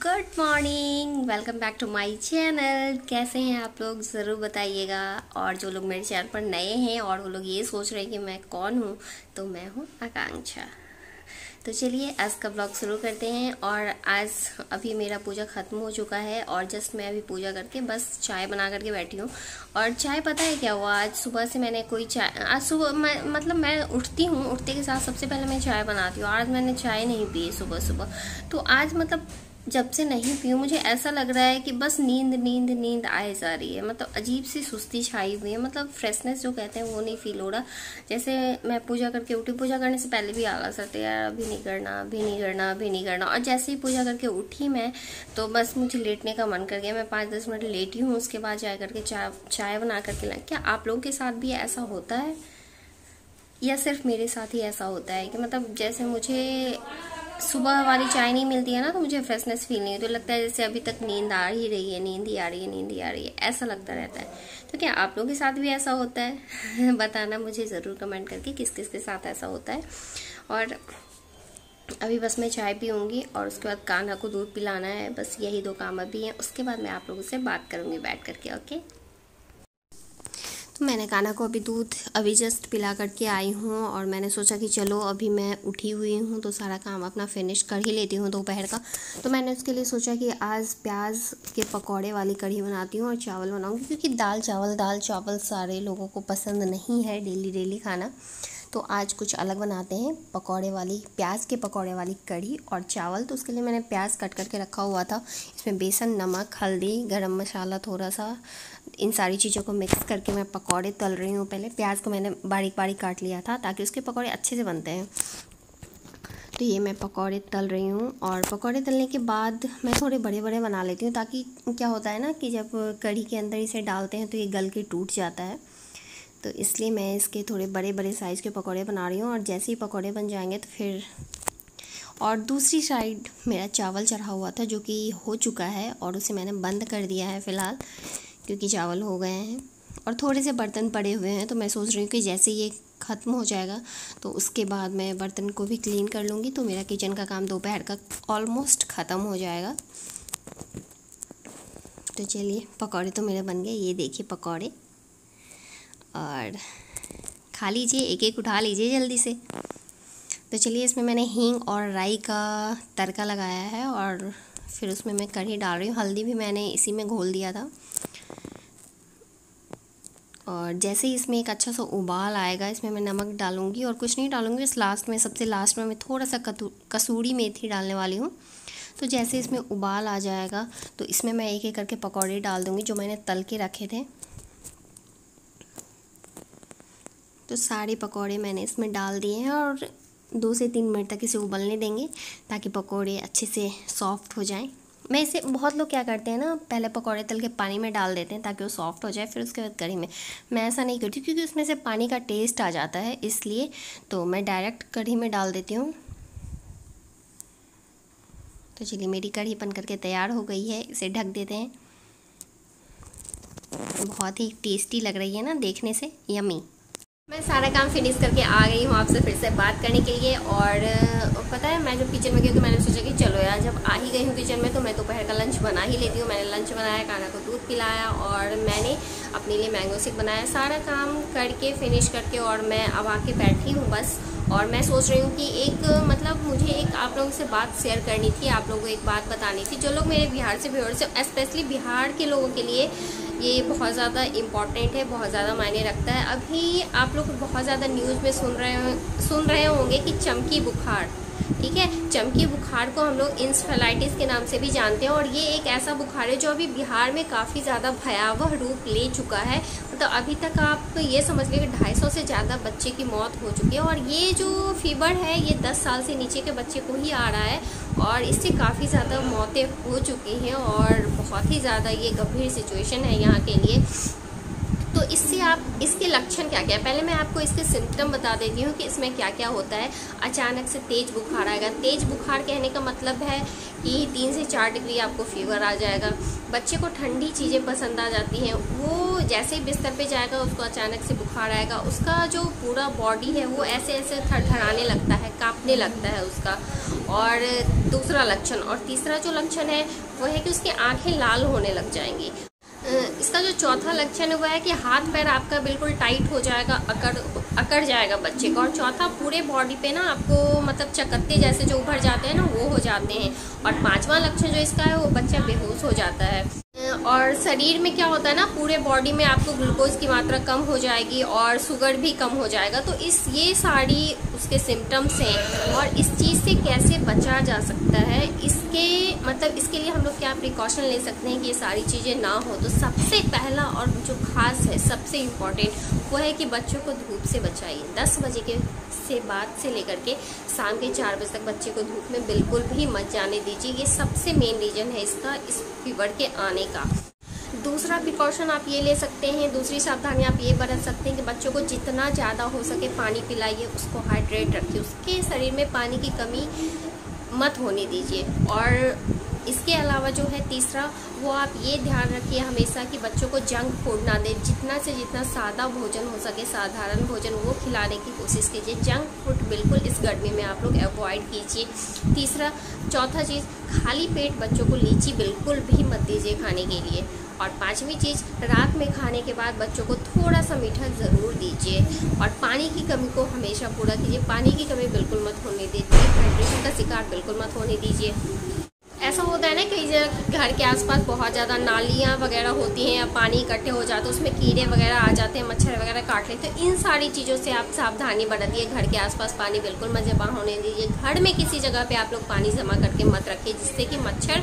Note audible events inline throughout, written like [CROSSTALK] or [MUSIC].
Good morning, welcome back to my channel. कैसे हैं आप लोग? ज़रूर बताइएगा। और जो लोग मेरे चैनल पर नए हैं और वो लोग ये सोच रहे हैं कि मैं कौन हूँ तो मैं हूँ आकांक्षा। तो चलिए, आज का ब्लॉग शुरू करते हैं। और आज अभी मेरा पूजा ख़त्म हो चुका है और जस्ट मैं अभी पूजा करके बस चाय बना करके बैठी हूँ। और चाय पता है क्या हुआ? आज सुबह से मैंने कोई चाय आज सुबह मैं मतलब मैं उठती हूँ, उठते के साथ सबसे पहले मैं चाय बनाती हूँ। आज मैंने चाय नहीं पी सुबह सुबह तो आज मतलब जब से नहीं पी मुझे ऐसा लग रहा है कि बस नींद नींद नींद आए जा रही है। मतलब अजीब सी सुस्ती छाई हुई है। मतलब फ्रेशनेस जो कहते हैं वो नहीं फील हो रहा। जैसे मैं पूजा करके उठी, पूजा करने से पहले भी आगा सकते यार, अभी नहीं करना, अभी नहीं करना, अभी नहीं करना। और जैसे ही पूजा करके उठी मैं तो बस मुझे लेटने का मन कर गया। मैं पाँच दस मिनट लेटी हूँ, उसके बाद जा करके चाय चाय बना करके ला, क्या आप लोगों के साथ भी ऐसा होता है? या सिर्फ़ मेरे साथ ही ऐसा होता है कि मतलब जैसे मुझे सुबह वाली चाय नहीं मिलती है ना तो मुझे फ्रेशनेस फील नहीं होती। तो लगता है जैसे अभी तक नींद आ ही रही है, नींद ही आ रही है, नींद ही आ रही है। ऐसा लगता रहता है। तो क्या आप लोगों के साथ भी ऐसा होता है? [LAUGHS] बताना मुझे ज़रूर कमेंट करके किस किस के साथ ऐसा होता है। और अभी बस मैं चाय पीऊँगी और उसके बाद कान्हा को दूध पिलाना है। बस यही दो काम अभी हैं। उसके बाद मैं आप लोगों से बात करूँगी बैठ करके ओके मैंने काना को अभी दूध अभी जस्ट पिला करके आई हूँ और मैंने सोचा कि चलो अभी मैं उठी हुई हूँ तो सारा काम अपना फिनिश कर ही लेती हूँ दोपहर का। तो मैंने उसके लिए सोचा कि आज प्याज के पकौड़े वाली कढ़ी बनाती हूँ और चावल बनाऊँगी क्योंकि दाल चावल दाल चावल सारे लोगों को पसंद नहीं है डेली डेली खाना। तो आज कुछ अलग बनाते हैं, पकौड़े वाली, प्याज के पकौड़े वाली कढ़ी और चावल। तो उसके लिए मैंने प्याज कट करके रखा हुआ था। इसमें बेसन, नमक, हल्दी, गरम मसाला थोड़ा सा इन सारी चीज़ों को मिक्स करके मैं पकौड़े तल रही हूँ पहले। प्याज को मैंने बारीक बारीक काट लिया था ताकि उसके पकौड़े अच्छे से बनते हैं। तो ये मैं पकौड़े तल रही हूँ और पकौड़े तलने के बाद मैं थोड़े बड़े बड़े बना लेती हूँ ताकि क्या होता है ना कि जब कढ़ी के अंदर इसे डालते हैं तो ये गल के टूट जाता है। तो इसलिए मैं इसके थोड़े बड़े बड़े साइज़ के पकौड़े बना रही हूँ और जैसे ही पकौड़े बन जाएँगे तो फिर और दूसरी साइड मेरा चावल चढ़ा हुआ था जो कि हो चुका है और उसे मैंने बंद कर दिया है फ़िलहाल। क्योंकि चावल हो गए हैं। और थोड़े से बर्तन पड़े हुए हैं तो मैं सोच रही हूँ कि जैसे ये ख़त्म हो जाएगा तो उसके बाद मैं बर्तन को भी क्लीन कर लूँगी तो मेरा किचन का काम दोपहर का ऑलमोस्ट ख़त्म हो जाएगा। तो चलिए, पकौड़े तो मेरे बन गए, ये देखिए पकौड़े। और खा लीजिए एक एक उठा लीजिए जल्दी से। तो चलिए, इसमें मैंने हींग और राई का तड़का लगाया है, और फिर उसमें मैं कढ़ी डाल रही हूँ। हल्दी भी मैंने इसी में घोल दिया था। और जैसे ही इसमें एक अच्छा सा उबाल आएगा, इसमें मैं नमक डालूँगी और कुछ नहीं डालूँगी इस लास्ट में, सबसे लास्ट में मैं थोड़ा सा कसूरी मेथी डालने वाली हूँ। तो जैसे इसमें उबाल आ जाएगा तो इसमें मैं एक एक करके पकौड़े डाल दूँगी जो मैंने तल के रखे थे। तो सारे पकौड़े मैंने इसमें डाल दिए हैं और दो से तीन मिनट तक इसे उबलने देंगे ताकि पकौड़े अच्छे से सॉफ्ट हो जाएँ। मैं इसे, बहुत लोग क्या करते हैं ना, पहले पकौड़े तल के पानी में डाल देते हैं ताकि वो सॉफ्ट हो जाए, फिर उसके बाद कढ़ी में। मैं ऐसा नहीं करती क्योंकि उसमें से पानी का टेस्ट आ जाता है, इसलिए तो मैं डायरेक्ट कढ़ी में डाल देती हूँ। तो चलिए, मेरी कढ़ी बन करके तैयार हो गई है, इसे ढक देते हैं। बहुत ही टेस्टी लग रही है ना, देखने से यमी मैं सारा काम फिनिश करके आ गई हूँ आपसे फिर से बात करने के लिए और पता है, मैं जब किचन में गई तो मैंने सोचा कि चलो यार, जब आ ही गई हूँ किचन में तो मैं दोपहर तो का लंच बना ही लेती हूँ। मैंने लंच बनाया खाना को दूध पिलाया और मैंने अपने लिए मैंगो सिक बनाया। सारा काम करके फिनिश करके और मैं अब आके बैठी हूँ बस। और मैं सोच रही हूँ कि एक मतलब मुझे एक आप लोगों से बात शेयर करनी थी, आप लोगों को एक बात बतानी थी। जो लोग मेरे बिहार से बिहार से स्पेशली बिहार के लोगों के लिए ये बहुत ज़्यादा इंपॉर्टेंट है, बहुत ज़्यादा मायने रखता है। अभी आप लोग बहुत ज़्यादा न्यूज़ में सुन रहे सुन रहे होंगे कि चमकी बुखार। ठीक है? चमकी बुखार को हम लोग इंसफेलाइटिस के नाम से भी जानते हैं और ये एक ऐसा बुखार है जो अभी बिहार में काफ़ी ज़्यादा भयावह रूप ले चुका है। मतलब तो अभी तक आप ये समझ लें कि ढाई से ज़्यादा बच्चे की मौत हो चुकी है और ये जो फीवर है, ये दस साल से नीचे के बच्चे को ही आ रहा है और इससे काफ़ी ज़्यादा मौतें हो चुकी हैं और बहुत ही ज़्यादा ये गंभीर सिचुएशन है यहाँ के लिए। इससे आप, इसके लक्षण क्या क्या है? पहले मैं आपको इसके सिम्टम बता देती हूँ कि इसमें क्या क्या होता है। अचानक से तेज बुखार आएगा। तेज बुखार कहने का मतलब है कि तीन से चार डिग्री आपको फीवर आ जाएगा। बच्चे को ठंडी चीज़ें पसंद आ जाती हैं। वो जैसे ही बिस्तर पे जाएगा, उसको अचानक से बुखार आएगा। उसका जो पूरा बॉडी है, वो ऐसे ऐसे थरथराने लगता है, काँपने लगता है उसका। और दूसरा लक्षण, और तीसरा जो लक्षण है, वो है कि उसकी आँखें लाल होने लग जाएँगी। इसका जो चौथा लक्षण है वो है कि हाथ पैर आपका बिल्कुल टाइट हो जाएगा, अकड़ अकड़ जाएगा बच्चे का। और चौथा, पूरे बॉडी पे ना आपको मतलब चकत्ते जैसे जो उभर जाते हैं ना, वो हो जाते हैं। और पांचवा लक्षण जो इसका है, वो बच्चा बेहोश हो जाता है। और शरीर में क्या होता है ना, पूरे बॉडी में आपको ग्लूकोज की मात्रा कम हो जाएगी और शुगर भी कम हो जाएगा। तो इस, ये सारी उसके सिम्टम्स हैं। और इस चीज़ से कैसे बचा जा सकता है इसके मतलब इसके लिए हम लोग क्या प्रिकॉशन ले सकते हैं कि ये सारी चीज़ें ना हो? तो सबसे पहला और जो खास है, सबसे इंपॉर्टेंट वो है कि बच्चों को धूप से बचाइए। दस बजे के से बाद से लेकर के शाम के चार बजे तक बच्चे को धूप में बिल्कुल भी मत जाने दीजिए। ये सबसे मेन रीज़न है इसका, इस फीवर के आने का। दूसरा प्रिकॉशन आप ये ले सकते हैं, दूसरी सावधानी आप ये बरत सकते हैं कि बच्चों को जितना ज़्यादा हो सके पानी पिलाइए, उसको हाइड्रेट रखिए। उसके शरीर में पानी की कमी मत होने दीजिए और इसके अलावा जो है तीसरा, वो आप ये ध्यान रखिए हमेशा कि बच्चों को जंक फ़ूड ना दें। जितना से जितना सादा भोजन हो सके, साधारण भोजन, वो खिलाने की कोशिश कीजिए। जंक फ़ूड बिल्कुल इस गर्मी में आप लोग अवॉइड कीजिए। तीसरा, चौथा चीज़, खाली पेट बच्चों को लीची बिल्कुल भी मत दीजिए खाने के लिए। और पांचवी चीज़, रात में खाने के बाद बच्चों को थोड़ा सा मीठा ज़रूर दीजिए। और पानी की कमी को हमेशा पूरा कीजिए। पानी की कमी बिल्कुल मत होने दीजिए। हाइड्रेशन का शिकार बिल्कुल मत होने दीजिए। ऐसा होता है ना कई घर के आसपास बहुत ज़्यादा नालियाँ वगैरह होती हैं या पानी इकट्ठे हो जाते हैं, उसमें कीड़े वगैरह आ जाते हैं, मच्छर वगैरह काट लेते हैं तो इन सारी चीज़ों से आप सावधानी बरतिए। घर के आसपास पानी बिल्कुल मत जमा होने दीजिए। घर में किसी जगह पे आप लोग पानी जमा करके मत रखिए, जिससे कि मच्छर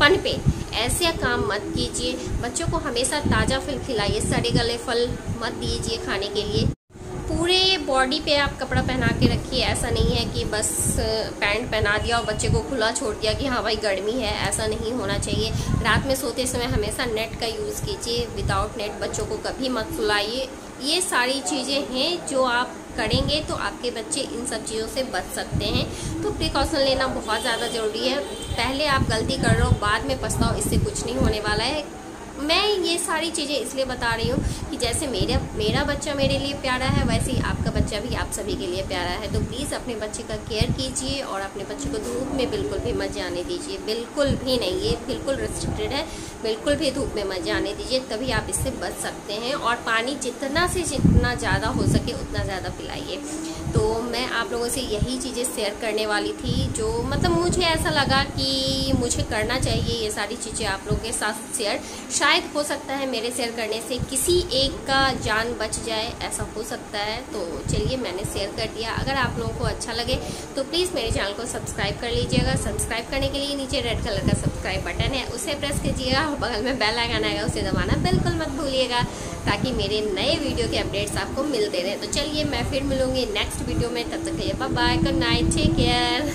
पनपे ऐसे काम मत कीजिए। बच्चों को हमेशा ताज़ा फल खिलाइए, सड़े गले फल मत दीजिए खाने के लिए। पूरे बॉडी पे आप कपड़ा पहना के रखिए। ऐसा नहीं है कि बस पैंट पहना दिया और बच्चे को खुला छोड़ दिया कि हाँ भाई गर्मी है, ऐसा नहीं होना चाहिए। रात में सोते समय हमेशा नेट का यूज़ कीजिए विदाउट नेट बच्चों को कभी मत सुलाइए। ये सारी चीज़ें हैं जो आप करेंगे तो आपके बच्चे इन सब चीज़ों से बच सकते हैं। तो प्रिकॉशन लेना बहुत ज़्यादा ज़रूरी है। पहले आप गलती कर रहे हो, बाद में पछताओ, इससे कुछ नहीं होने वाला है। मैं ये सारी चीज़ें इसलिए बता रही हूँ कि जैसे मेरा मेरा बच्चा मेरे लिए प्यारा है, वैसे ही आपका बच्चा भी आप सभी के लिए प्यारा है। तो प्लीज़ अपने बच्चे का केयर कीजिए और अपने बच्चे को धूप में बिल्कुल भी मत जाने दीजिए। बिल्कुल भी नहीं, ये बिल्कुल रिस्ट्रिक्टेड है। बिल्कुल भी धूप में मत जाने दीजिए, तभी आप इससे बच सकते हैं और पानी जितना से जितना ज़्यादा हो सके उतना ज़्यादा पिलाइए। तो मैं आप लोगों से यही चीज़ें शेयर करने वाली थी, जो मतलब मुझे ऐसा लगा कि मुझे करना चाहिए ये सारी चीज़ें आप लोगों के साथ शेयर शायद हो सकता है मेरे शेयर करने से किसी एक का जान बच जाए, ऐसा हो सकता है। तो चलिए, मैंने शेयर कर दिया। अगर आप लोगों को अच्छा लगे तो प्लीज़ मेरे चैनल को सब्सक्राइब कर लीजिएगा। सब्सक्राइब करने के लिए नीचे रेड कलर का सब्सक्राइब बटन है, उसे प्रेस कीजिएगा और बगल में बेल आइकन आएगा, उसे दबाना बिल्कुल मत भूलिएगा, ताकि मेरे नए वीडियो के अपडेट्स आपको मिलते रहे। तो चलिए, मैं फिर मिलूँगी नेक्स्ट वीडियो में। तब तक के लिए bye good night take care